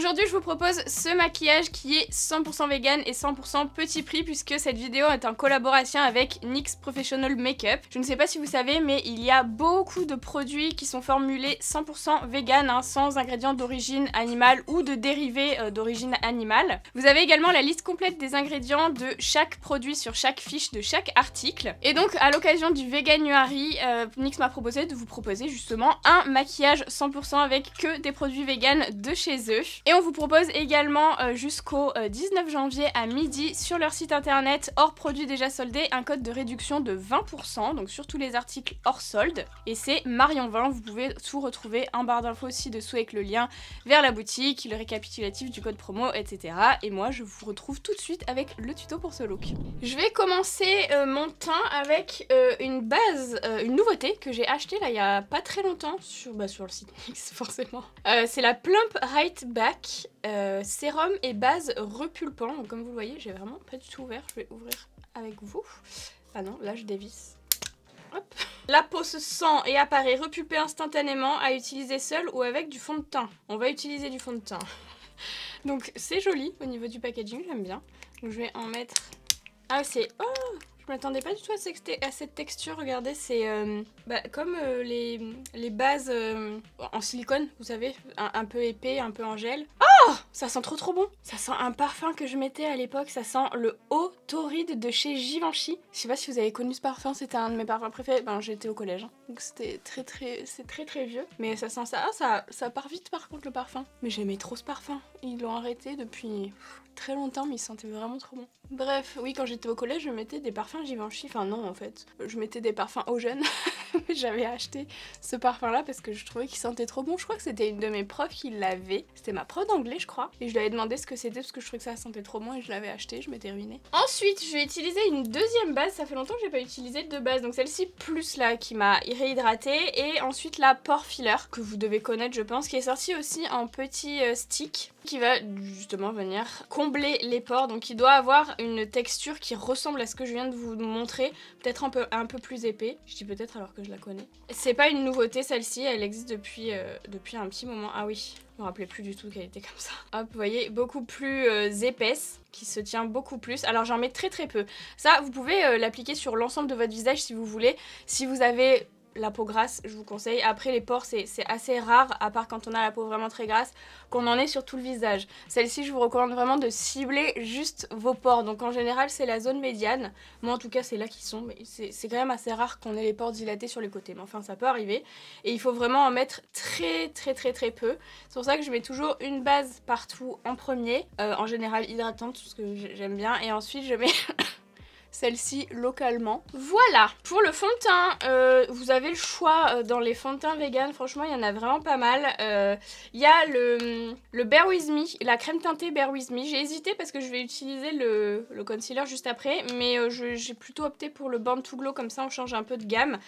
Aujourd'hui, je vous propose ce maquillage qui est 100% vegan et 100% petit prix puisque cette vidéo est en collaboration avec NYX Professional Makeup. Je ne sais pas si vous savez, mais il y a beaucoup de produits qui sont formulés 100% vegan, hein, sans ingrédients d'origine animale ou de dérivés euh, d'origine animale. Vous avez également la liste complète des ingrédients de chaque produit sur chaque fiche de chaque article. Et donc, à l'occasion du Veganuary, euh, NYX m'a proposé de vous proposer justement un maquillage 100% avec que des produits vegan de chez eux. On vous propose également euh, jusqu'au 19 janvier à midi sur leur site internet hors produits déjà soldés un code de réduction de 20% donc sur tous les articles hors solde. Et c'est Marion 20 vous pouvez tout retrouver en barre d'infos aussi dessous avec le lien vers la boutique le récapitulatif du code promo etc et moi je vous retrouve tout de suite avec le tuto pour ce look. Je vais commencer euh, mon teint avec euh, une base une nouveauté que j'ai acheté là il y a pas très longtemps sur, bah, sur le site Mix forcément. C'est la Plump Right Back sérum et base repulpant donc, comme vous le voyez j'ai vraiment pas du tout ouvert je vais ouvrir avec vous ah non, là je dévisse. Hop. La peau se sent et apparaît repulpée instantanément à utiliser seule ou avec du fond de teint. On va utiliser du fond de teint. Donc c'est joli au niveau du packaging, j'aime bien. Donc je vais en mettre... Ah c'est... Oh je m'attendais pas du tout à cette texture, regardez, c'est euh, bah, comme euh, les, bases euh, en silicone, vous savez, un, peu épais, un peu en gel. Oh Ça sent trop trop bon Ça sent un parfum que je mettais à l'époque, ça sent le Eau Torride de chez Givenchy. Je sais pas si vous avez connu ce parfum, c'était un de mes parfums préférés, ben j'étais au collège, hein. donc c'était très très, c'est très très vieux. Mais ça sent ça, ah, ça, ça part vite par contre le parfum. Mais j'aimais trop ce parfum, ils l'ont arrêté depuis très longtemps, mais il sentait vraiment trop bon. Bref, oui, quand j'étais au collège, je mettais des parfums Givenchy. Enfin, non, en fait. Je mettais des parfums au jeunes. J'avais acheté ce parfum-là parce que je trouvais qu'il sentait trop bon. Je crois que c'était une de mes profs qui l'avait. C'était ma prof d'anglais, je crois. Et je lui avais demandé ce que c'était parce que je trouvais que ça sentait trop bon et je l'avais acheté. Je m'étais ruinée. Ensuite, je vais utiliser une deuxième base. Ça fait longtemps que j'ai pas utilisé de base. Donc celle-ci plus là qui m'a réhydratée. Et ensuite la Pore Filler que vous devez connaître, je pense, qui est sortie aussi en petit euh, stick qui va justement venir combler les pores. Donc il doit avoir une texture qui ressemble à ce que je viens de vous montrer, peut-être un peu, plus épais. Je dis peut-être alors que je la connais. C'est pas une nouveauté celle-ci, elle existe depuis, euh, depuis un petit moment. Ah oui, je me rappelais plus du tout qu'elle était comme ça. Hop, vous voyez, beaucoup plus euh, épaisse, qui se tient beaucoup plus. Alors j'en mets très très peu. Ça, vous pouvez euh, l'appliquer sur l'ensemble de votre visage si vous voulez. Si vous avez la peau grasse, je vous conseille. Après, les pores, c'est assez rare, à part quand on a la peau vraiment très grasse, qu'on en ait sur tout le visage. Celle-ci, je vous recommande vraiment de cibler juste vos pores. Donc en général, c'est la zone médiane. Moi, en tout cas, c'est là qu'ils sont. Mais c'est quand même assez rare qu'on ait les pores dilatés sur les côtés. Mais enfin, ça peut arriver. Et il faut vraiment en mettre très, très, très, très peu. C'est pour ça que je mets toujours une base partout en premier. Euh, en général, hydratante, parce que j'aime bien. Et ensuite, je mets... celle-ci localement. Voilà, pour le fond de teint, euh, vous avez le choix euh, dans les fonds de teint vegan, franchement il y en a vraiment pas mal. Euh, il y a le, le Bear With Me, la crème teintée Bear With Me. J'ai hésité parce que je vais utiliser le, le concealer juste après, mais j'ai plutôt opté pour le Born to Glow, comme ça on change un peu de gamme.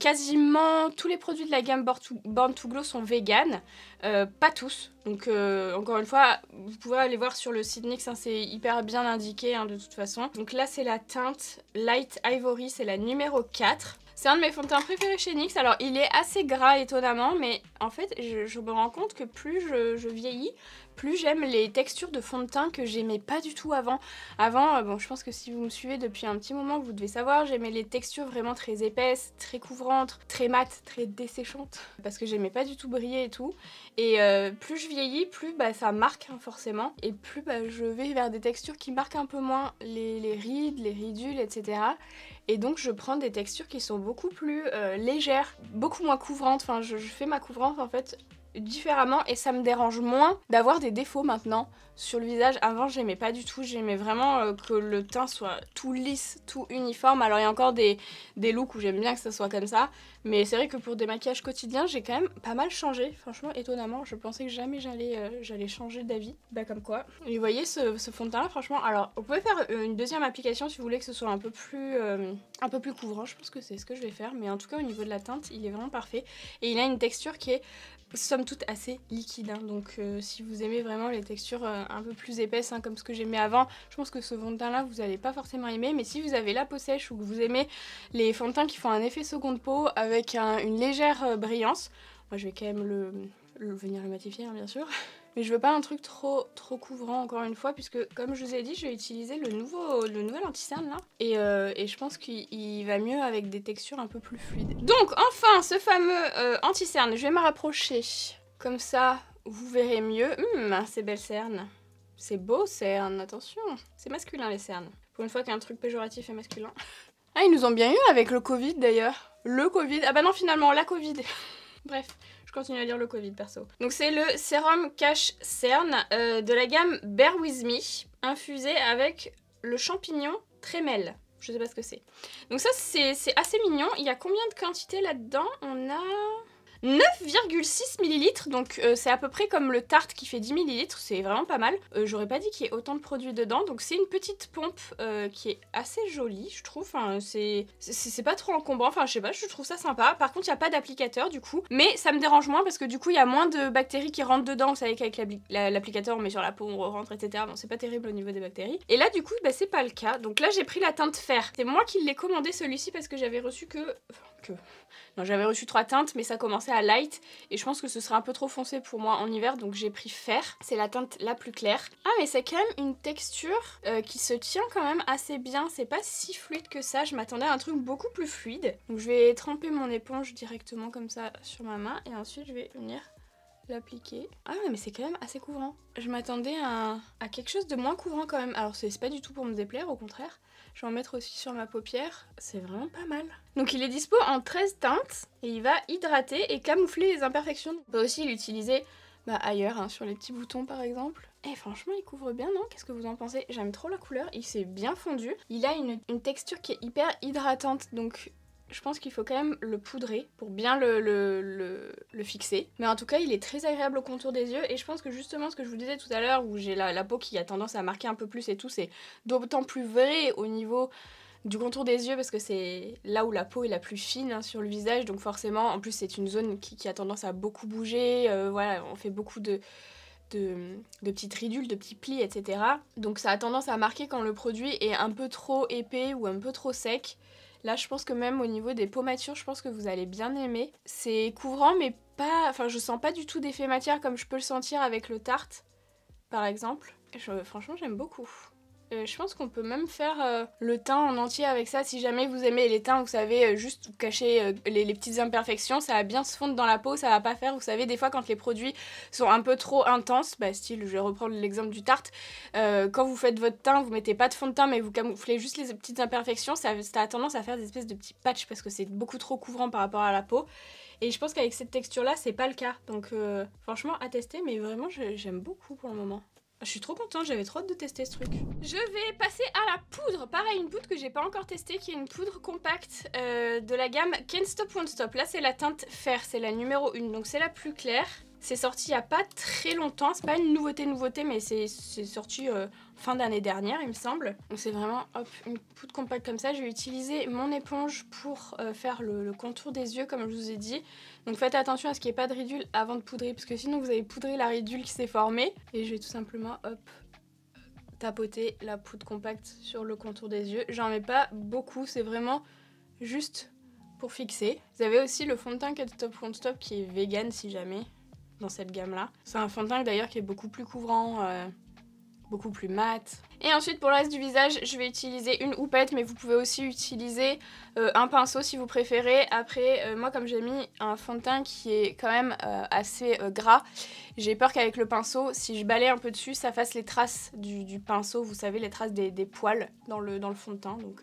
quasiment tous les produits de la gamme Born to Glow sont vegan, pas tous. Donc encore une fois, vous pouvez aller voir sur le site NYX, hein, c'est hyper bien indiqué hein, de toute façon. Donc là c'est la teinte Light Ivory, c'est la numéro 4. C'est un de mes fonds de teint préférés chez NYX. Alors, il est assez gras étonnamment, mais en fait, je, me rends compte que plus je, vieillis, plus j'aime les textures de fond de teint que j'aimais pas du tout avant. Avant, euh, bon, je pense que si vous me suivez depuis un petit moment, vous devez savoir, j'aimais les textures vraiment très épaisses, très couvrantes, très mates, très desséchantes, parce que j'aimais pas du tout briller et tout. Et euh, plus je vieillis, plus bah, ça marque hein, forcément, et plus bah, je vais vers des textures qui marquent un peu moins les, rides, les ridules, etc. Et donc je prends des textures qui sont beaucoup plus euh, légères, beaucoup moins couvrantes. Enfin, je, fais ma couvrance en fait différemment et ça me dérange moins d'avoir des défauts maintenant sur le visage. Avant j'aimais pas du tout, j'aimais vraiment euh, que le teint soit tout lisse, tout uniforme. Alors il y a encore des, des looks où j'aime bien que ça soit comme ça, mais c'est vrai que pour des maquillages quotidiens j'ai quand même pas mal changé, franchement étonnamment. Je pensais que jamais j'allais euh, changer d'avis, bah comme quoi. Vous voyez ce, fond de teint là franchement, alors vous pouvez faire euh, une deuxième application si vous voulez que ce soit un peu plus, un peu plus couvrant, je pense que c'est ce que je vais faire, mais en tout cas au niveau de la teinte il est vraiment parfait. Et il a une texture qui est somme toute assez liquide. Hein. Donc si vous aimez vraiment les textures un peu plus épaisses, hein, comme ce que j'aimais avant, je pense que ce fond de teint là, vous n'allez pas forcément aimer. Mais si vous avez la peau sèche ou que vous aimez les fonds de teint qui font un effet seconde peau avec une légère euh, brillance, moi je vais quand même le, venir le matifier hein, bien sûr. Mais je veux pas un truc trop trop couvrant encore une fois puisque comme je vous ai dit je vais utiliser le nouveau le nouvel anti-cerne là et, euh, je pense qu'il va mieux avec des textures un peu plus fluides. Donc enfin ce fameux euh, anti-cerne, je vais me rapprocher comme ça vous verrez mieux. Hum, c'est belle cerne. C'est beau cerne, attention. C'est masculin les cernes. Pour une fois qu'un truc péjoratif est masculin. Ah ils nous ont bien eu avec le Covid d'ailleurs. Le Covid. Ah bah non finalement la Covid. Bref. Je continue à lire le Covid perso. Donc c'est le sérum cache cerne euh, de la gamme Bear With Me, infusé avec le champignon trémel. Je sais pas ce que c'est. Donc ça c'est assez mignon. Il y a combien de quantités là-dedans? On a 9,6 ml, donc euh, c'est à peu près comme le tarte qui fait 10 ml, c'est vraiment pas mal. Euh, j'aurais pas dit qu'il y ait autant de produits dedans, donc c'est une petite pompe euh, qui est assez jolie, je trouve. C'est pas trop encombrant, enfin je sais pas, je trouve ça sympa. Par contre, il n'y a pas d'applicateur du coup, mais ça me dérange moins parce que du coup, il y a moins de bactéries qui rentrent dedans. Vous savez qu'avec l'applicateur, on met sur la peau, on rentre, etc. Bon, c'est pas terrible au niveau des bactéries. Et là, du coup, bah, c'est pas le cas. Donc là, j'ai pris la teinte fer. C'est moi qui l'ai commandé celui-ci parce que j'avais reçu que... Non, j'avais reçu trois teintes, mais ça commençait à light. Et je pense que ce serait un peu trop foncé pour moi en hiver, donc j'ai pris fer. C'est la teinte la plus claire. Ah, mais c'est quand même une texture euh, qui se tient quand même assez bien. C'est pas si fluide que ça. Je m'attendais à un truc beaucoup plus fluide. Donc je vais tremper mon éponge directement comme ça sur ma main. Et ensuite, je vais venir l'appliquer. Ah mais c'est quand même assez couvrant. Je m'attendais à, à, quelque chose de moins couvrant quand même. Alors c'est pas du tout pour me déplaire, au contraire. Je vais en mettre aussi sur ma paupière. C'est vraiment pas mal. Donc il est dispo en 13 teintes et il va hydrater et camoufler les imperfections. On peut aussi l'utiliser bah, ailleurs, hein, sur les petits boutons par exemple. Et franchement, il couvre bien, non? Qu'est-ce que vous en pensez? J'aime trop la couleur, il s'est bien fondu. Il a une, une texture qui est hyper hydratante, donc je pense qu'il faut quand même le poudrer pour bien le, fixer. Mais en tout cas, il est très agréable au contour des yeux. Et je pense que justement, ce que je vous disais tout à l'heure, où j'ai la, peau qui a tendance à marquer un peu plus et tout, c'est d'autant plus vrai au niveau du contour des yeux parce que c'est là où la peau est la plus fine hein, sur le visage. Donc forcément, en plus, c'est une zone qui, a tendance à beaucoup bouger. Euh, voilà, on fait beaucoup de... De, de, petites ridules, de petits plis, etc. Donc ça a tendance à marquer quand le produit est un peu trop épais ou un peu trop sec. Là, je pense que même au niveau des matures, je pense que vous allez bien aimer. C'est couvrant, mais pas... Enfin, je sens pas du tout d'effet matière comme je peux le sentir avec le tarte, par exemple. Franchement, j'aime beaucoup. Euh, je pense qu'on peut même faire euh, le teint en entier avec ça. Si jamais vous aimez les teints, vous savez, euh, juste cacher les, petites imperfections, ça va bien se fondre dans la peau, ça va pas faire, vous savez, des fois quand les produits sont un peu trop intenses, bah style, je vais reprendre l'exemple du tarte, quand vous faites votre teint, vous mettez pas de fond de teint, mais vous camouflez juste les petites imperfections, ça, ça a tendance à faire des espèces de petits patchs parce que c'est beaucoup trop couvrant par rapport à la peau. Et je pense qu'avec cette texture là, c'est pas le cas. Donc franchement, à tester, mais vraiment, j'aime beaucoup pour le moment. Je suis trop contente, j'avais trop hâte de tester ce truc. Je vais passer à la poudre. Pareil, une poudre que j'ai pas encore testée, qui est une poudre compacte euh, de la gamme Can't Stop Won't Stop. Là, c'est la teinte fer, c'est la numéro 1, donc c'est la plus claire. C'est sorti il y a pas très longtemps, c'est pas une nouveauté nouveauté, mais c'est sorti euh, fin d'année dernière, il me semble. Donc c'est vraiment hop, une poudre compacte comme ça. Je vais utiliser mon éponge pour euh, faire le, contour des yeux, comme je vous ai dit. Donc faites attention à ce qu'il n'y ait pas de ridule avant de poudrer, parce que sinon vous allez poudrer la ridule qui s'est formée. Et je vais tout simplement, hop, tapoter la poudre compacte sur le contour des yeux. J'en mets pas beaucoup, c'est vraiment juste pour fixer. Vous avez aussi le fond de teint Cut Stop Front Stop qui est vegan si jamais, dans cette gamme là. C'est un fond de teint d'ailleurs qui est beaucoup plus couvrant. Euh, beaucoup plus mat. Et ensuite pour le reste du visage, je vais utiliser une houppette, mais vous pouvez aussi utiliser euh, un pinceau si vous préférez. Après, euh, moi comme j'ai mis un fond de teint qui est quand même euh, assez gras, j'ai peur qu'avec le pinceau, si je balaye un peu dessus, ça fasse les traces du, pinceau, vous savez, les traces des, poils dans le, fond de teint. Donc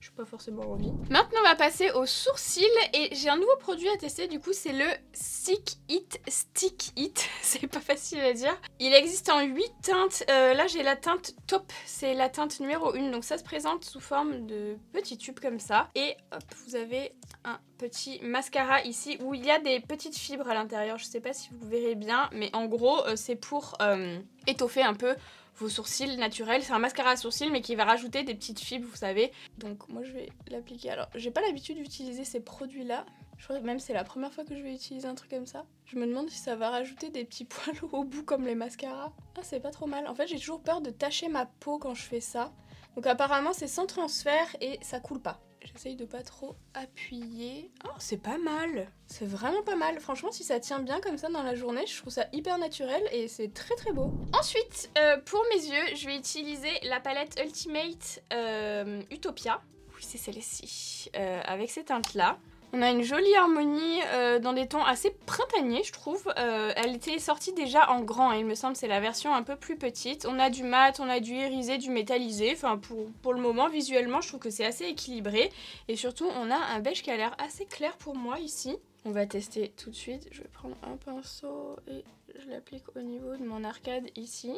je pas forcément envie. Maintenant, on va passer aux sourcils et j'ai un nouveau produit à tester. Du coup, c'est le Stick It Stick It. c'est pas facile à dire. Il existe en 8 teintes. Là, j'ai la teinte Top. C'est la teinte numéro 1. Donc, ça se présente sous forme de petits tubes comme ça. Et hop, vous avez un petit mascara ici où il y a des petites fibres à l'intérieur. Je sais pas si vous verrez bien, mais en gros, euh, c'est pour euh, étoffer un peu vos sourcils naturels. C'est un mascara à sourcils mais qui va rajouter des petites fibres, vous savez. Donc moi je vais l'appliquer. Alors j'ai pas l'habitude d'utiliser ces produits là. Je crois que même c'est la première fois que je vais utiliser un truc comme ça. Je me demande si ça va rajouter des petits poils au bout comme les mascaras. Ah c'est pas trop mal. En fait j'ai toujours peur de tacher ma peau quand je fais ça. Donc apparemment c'est sans transfert et ça coule pas. J'essaye de pas trop appuyer. Oh, c'est pas mal. C'est vraiment pas mal. Franchement, si ça tient bien comme ça dans la journée, je trouve ça hyper naturel et c'est très très beau. Ensuite, euh, pour mes yeux, je vais utiliser la palette Ultimate euh, Utopia. Oui, c'est celle-ci. Euh, avec ces teintes-là. On a une jolie harmonie euh, dans des tons assez printaniers, je trouve. Euh, elle était sortie déjà en grand, hein, il me semble, c'est la version un peu plus petite. On a du mat, on a du irisé, du métallisé. Enfin, pour, pour le moment, visuellement, je trouve que c'est assez équilibré. Et surtout, on a un beige qui a l'air assez clair pour moi ici. On va tester tout de suite. Je vais prendre un pinceau et je l'applique au niveau de mon arcade ici.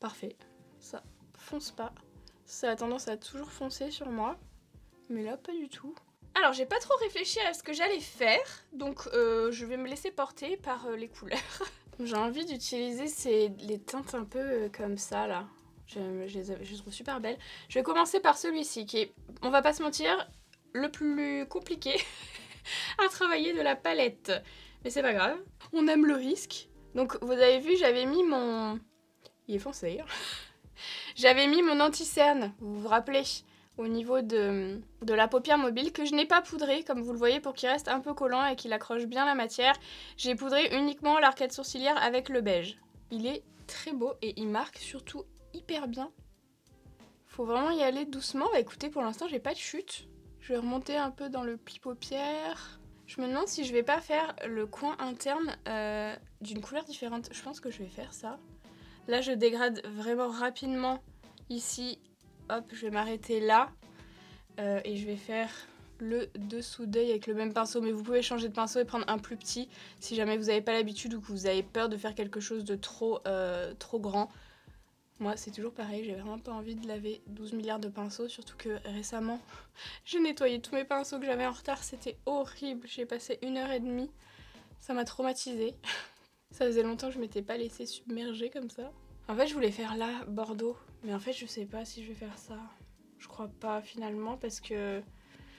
Parfait. Ça fonce pas. Ça a tendance à toujours foncer sur moi. Mais là, pas du tout. Alors, j'ai pas trop réfléchi à ce que j'allais faire, donc euh, je vais me laisser porter par euh, les couleurs. j'ai envie d'utiliser les teintes un peu euh, comme ça, là. Je, je, les, je, les, trouve super belles. Je vais commencer par celui-ci, qui est, on va pas se mentir, le plus compliqué à travailler de la palette. Mais c'est pas grave, on aime le risque. Donc, vous avez vu, j'avais mis mon... Il est foncé, hein. J'avais mis mon anti-cerne, vous vous rappelez? Au niveau de, la paupière mobile que je n'ai pas poudré comme vous le voyez pour qu'il reste un peu collant et qu'il accroche bien la matière. J'ai poudré uniquement l'arcade sourcilière avec le beige. Il est très beau et il marque surtout hyper bien. Faut vraiment y aller doucement. Bah écoutez pour l'instant j'ai pas de chute. Je vais remonter un peu dans le pli paupière. Je me demande si je vais pas faire le coin interne euh, d'une couleur différente. Je pense que je vais faire ça. Là je dégrade vraiment rapidement ici hop, je vais m'arrêter là. Euh, et je vais faire le dessous d'œil avec le même pinceau. Mais vous pouvez changer de pinceau et prendre un plus petit si jamais vous n'avez pas l'habitude ou que vous avez peur de faire quelque chose de trop, euh, trop grand. Moi, c'est toujours pareil, j'ai vraiment pas envie de laver 12 milliards de pinceaux, surtout que récemment, j'ai nettoyé tous mes pinceaux que j'avais en retard, c'était horrible. J'ai passé une heure et demie, ça m'a traumatisée. ça faisait longtemps que je m'étais pas laissée submerger comme ça. En fait, je voulais faire là, Bordeaux, mais en fait, je sais pas si je vais faire ça. Je crois pas finalement parce que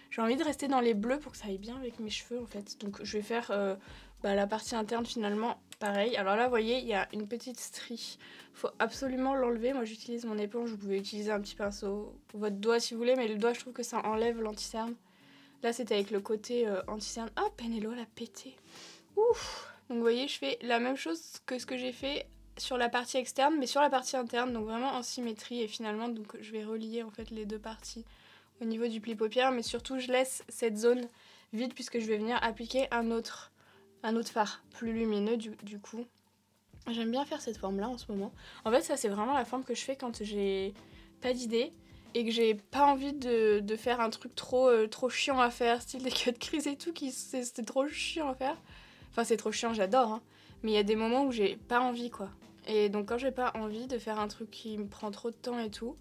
j'ai envie de rester dans les bleus pour que ça aille bien avec mes cheveux en fait. Donc je vais faire euh, bah, la partie interne finalement pareil. Alors là, vous voyez, il y a une petite strie. Faut absolument l'enlever. Moi, j'utilise mon éponge. Vous pouvez utiliser un petit pinceau, votre doigt si vous voulez, mais le doigt, je trouve que ça enlève l'anticerne. Là, c'était avec le côté euh, anti-cerne. Oh, Penelo l'a pété. Ouf Donc vous voyez, je fais la même chose que ce que j'ai fait sur la partie externe, mais sur la partie interne, donc vraiment en symétrie. Et finalement, donc je vais relier en fait les deux parties au niveau du pli paupière, mais surtout je laisse cette zone vide puisque je vais venir appliquer un autre, un autre fard plus lumineux du, coup. J'aime bien faire cette forme là en ce moment. En fait, ça c'est vraiment la forme que je fais quand j'ai pas d'idée et que j'ai pas envie de, de, faire un truc trop, euh, trop chiant à faire, style des cut crise et tout, qui c'était trop chiant à faire. Enfin, c'est trop chiant, j'adore, hein. mais il y a des moments où j'ai pas envie quoi. Et donc quand j'ai pas envie de faire un truc qui me prend trop de temps et tout,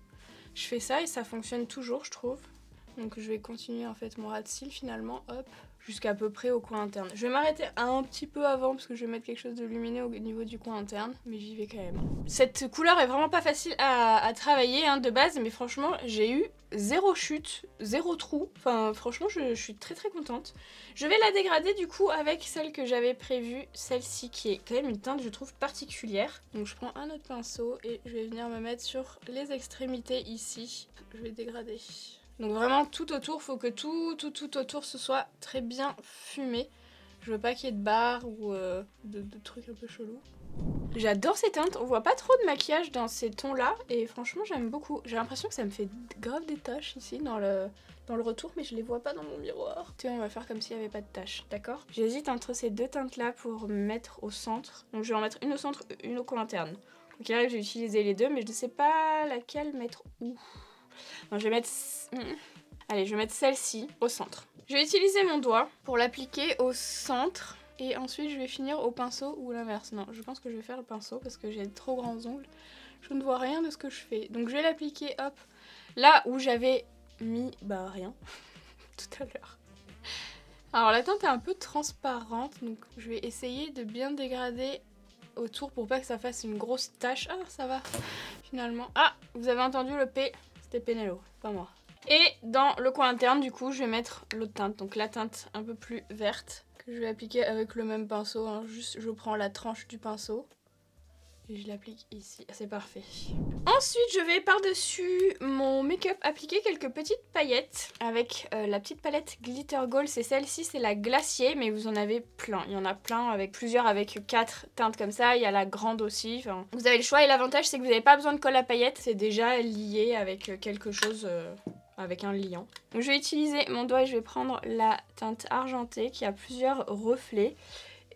je fais ça et ça fonctionne toujours je trouve. Donc je vais continuer en fait mon rat de cils finalement, hop, jusqu'à peu près au coin interne. Je vais m'arrêter un petit peu avant parce que je vais mettre quelque chose de lumineux au niveau du coin interne, mais j'y vais quand même. Cette couleur est vraiment pas facile à, travailler hein, de base, mais franchement j'ai eu zéro chute, zéro trou. Enfin franchement je, je, suis très très contente. Je vais la dégrader du coup avec celle que j'avais prévue, celle-ci qui est quand même une teinte je trouve particulière. Donc je prends un autre pinceau et je vais venir me mettre sur les extrémités ici. Je vais dégrader. Donc vraiment tout autour, faut que tout, tout, tout autour ce soit très bien fumé. Je veux pas qu'il y ait de barres ou euh, de, trucs un peu chelous. J'adore ces teintes, on voit pas trop de maquillage dans ces tons là et franchement j'aime beaucoup. J'ai l'impression que ça me fait grave des taches ici dans le, dans le retour mais je les vois pas dans mon miroir. Tu on va faire comme s'il n'y avait pas de taches, d'accord? J'hésite entre ces deux teintes là pour mettre au centre. Donc je vais en mettre une au centre, une au coin interne. Donc là j'ai utilisé les deux mais je ne sais pas laquelle mettre où. Je vais mettre... Hmm. Allez, je vais mettre celle-ci au centre. Je vais utiliser mon doigt pour l'appliquer au centre. Et ensuite, je vais finir au pinceau ou l'inverse. Non, je pense que je vais faire le pinceau parce que j'ai de trop grands ongles. Je ne vois rien de ce que je fais. Donc, je vais l'appliquer, hop, là où j'avais mis... Bah, rien. Tout à l'heure. Alors, la teinte est un peu transparente. Donc, je vais essayer de bien dégrader autour pour pas que ça fasse une grosse tache. Ah, ça va, finalement. Ah, vous avez entendu le P c'était Penelo, pas moi. Et dans le coin interne, du coup, je vais mettre l'autre teinte. Donc la teinte un peu plus verte que je vais appliquer avec le même pinceau. Hein. Juste, je prends la tranche du pinceau Et je l'applique ici, c'est parfait. Ensuite, je vais par-dessus mon make-up appliquer quelques petites paillettes avec euh, la petite palette Glitter Gold. C'est celle-ci, c'est la glacier, mais vous en avez plein. Il y en a plein avec plusieurs, avec quatre teintes comme ça. Il y a la grande aussi. vous avez le choix et l'avantage, c'est que vous n'avez pas besoin de colle à paillettes. C'est déjà lié avec quelque chose... Euh, avec un liant. Je vais utiliser mon doigt et je vais prendre la teinte argentée qui a plusieurs reflets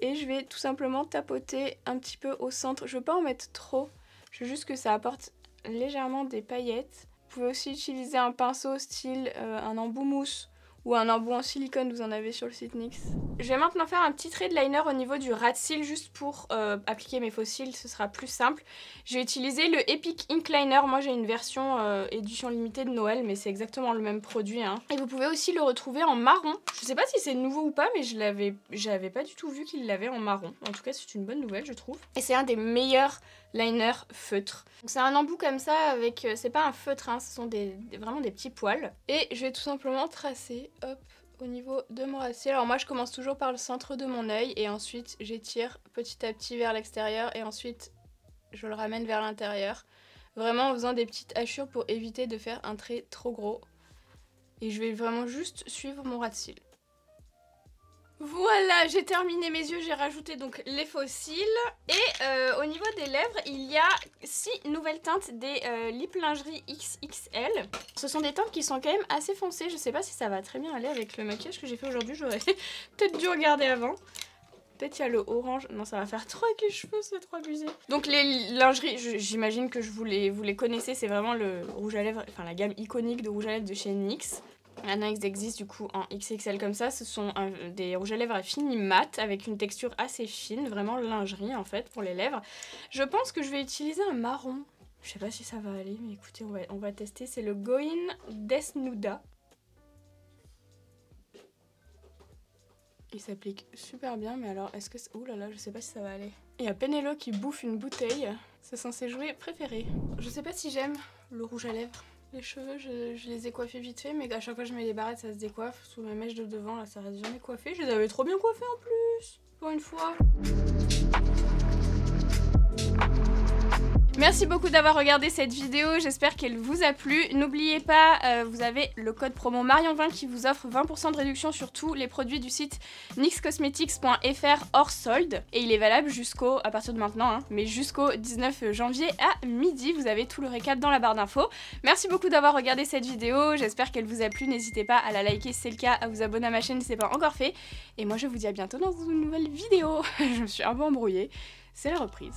et je vais tout simplement tapoter un petit peu au centre. Je veux pas en mettre trop, je veux juste que ça apporte légèrement des paillettes. Vous pouvez aussi utiliser un pinceau style euh, un embout mousse ou un embout en silicone, vous en avez sur le site NYX. Je vais maintenant faire un petit trait de liner au niveau du rat de juste pour euh, appliquer mes faux cils, ce sera plus simple. Je vais utiliser le Epic Ink Liner, moi j'ai une version euh, édition limitée de Noël mais c'est exactement le même produit. Hein. Et vous pouvez aussi le retrouver en marron. Je sais pas si c'est nouveau ou pas mais je l'avais pas du tout vu qu'il l'avait en marron. En tout cas c'est une bonne nouvelle je trouve. Et c'est un des meilleurs liner feutre. C'est un embout comme ça avec, euh, c'est pas un feutre, hein, ce sont des, vraiment des petits poils. Et je vais tout simplement tracer, hop, au niveau de mon racine. Alors moi je commence toujours par le centre de mon œil et ensuite j'étire petit à petit vers l'extérieur et ensuite je le ramène vers l'intérieur. Vraiment en faisant des petites hachures pour éviter de faire un trait trop gros. Et je vais vraiment juste suivre mon ras de cils. Voilà, j'ai terminé mes yeux, j'ai rajouté donc les fossiles. Et euh, au niveau des lèvres, il y a 6 nouvelles teintes des euh, Lip Lingerie XXL. Ce sont des teintes qui sont quand même assez foncées. Je sais pas si ça va très bien aller avec le maquillage que j'ai fait aujourd'hui. J'aurais peut-être dû regarder avant. Peut-être il y a le orange. Non, ça va faire trop avec les cheveux, c'est trop abusé. Donc les lingeries, j'imagine que je vous vous les connaissez. C'est vraiment le rouge à lèvres, enfin la gamme iconique de rouge à lèvres de chez NYX. Anax existe du coup en XXL comme ça. Ce sont des rouges à lèvres à fini mat avec une texture assez fine, vraiment lingerie en fait pour les lèvres. Je pense que je vais utiliser un marron. Je sais pas si ça va aller, mais écoutez, on va, tester. C'est le Goin Desnuda. Il s'applique super bien, mais alors est-ce que... Ouh là là, je sais pas si ça va aller. Il y a Penelo qui bouffe une bouteille. C'est censé jouer préféré. Je sais pas si j'aime le rouge à lèvres. Les cheveux, je, les ai coiffés vite fait, mais à chaque fois que je mets les barrettes, ça se décoiffe. Sous mes mèches de devant, là, ça reste jamais coiffé. Je les avais trop bien coiffés en plus, pour une fois. Merci beaucoup d'avoir regardé cette vidéo, j'espère qu'elle vous a plu. N'oubliez pas, euh, vous avez le code promo Marion20 qui vous offre 20% de réduction sur tous les produits du site nyxcosmetics.fr hors solde. Et il est valable jusqu'au, à partir de maintenant, hein, mais jusqu'au 19 janvier à midi. Vous avez tout le récap dans la barre d'infos. Merci beaucoup d'avoir regardé cette vidéo, j'espère qu'elle vous a plu. N'hésitez pas à la liker si c'est le cas, à vous abonner à ma chaîne si c'est pas encore fait. Et moi je vous dis à bientôt dans une nouvelle vidéo. je me suis un peu embrouillée, c'est la reprise.